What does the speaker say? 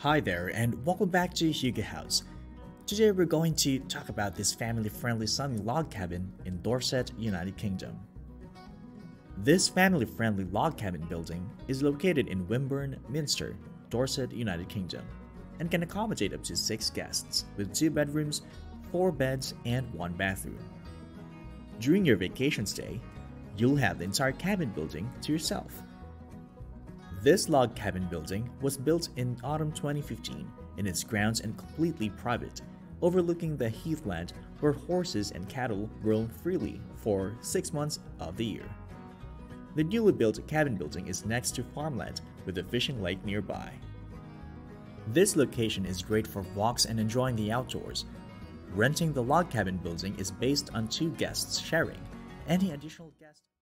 Hi there, and welcome back to Hygge Houze. Today we're going to talk about this family-friendly sunny log cabin in Dorset, United Kingdom. This family-friendly log cabin building is located in Wimborne, Minster, Dorset, United Kingdom, and can accommodate up to 6 guests with 2 bedrooms, 4 beds, and 1 bathroom. During your vacation stay, you'll have the entire cabin building to yourself. This log cabin building was built in autumn 2015 in its grounds and completely private, overlooking the heathland where horses and cattle roam freely for six months of the year. The newly built cabin building is next to farmland with a fishing lake nearby. This location is great for walks and enjoying the outdoors. Renting the log cabin building is based on two guests sharing. Any additional guest